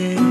say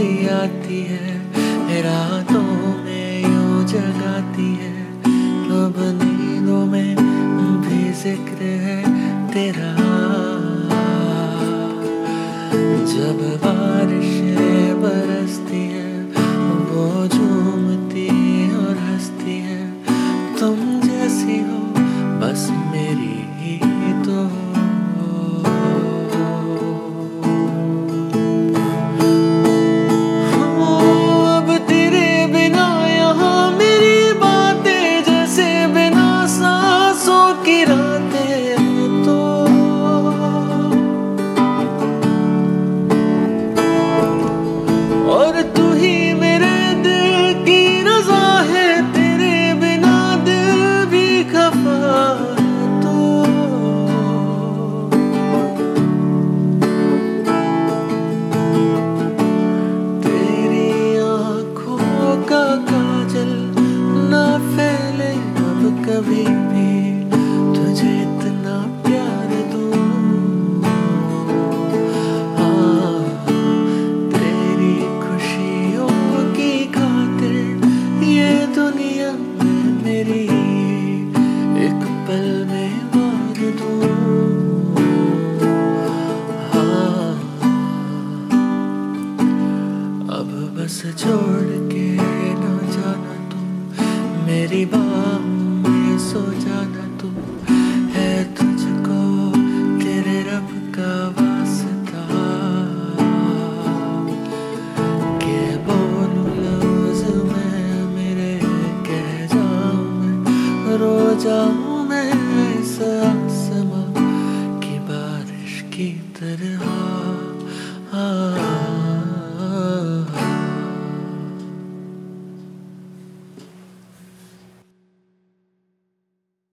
सी आती है रातों में यो जगाती है। अब नींदों में भी ज़िक्र है तेरा। जब बस छोड़ के ना जाना तू। मेरी बात सो जाना तू। है तुझको तेरे रब का वास्ता। के बोलू बोलूज मैं, मेरे कह जाऊँ रो जाऊँ मैं।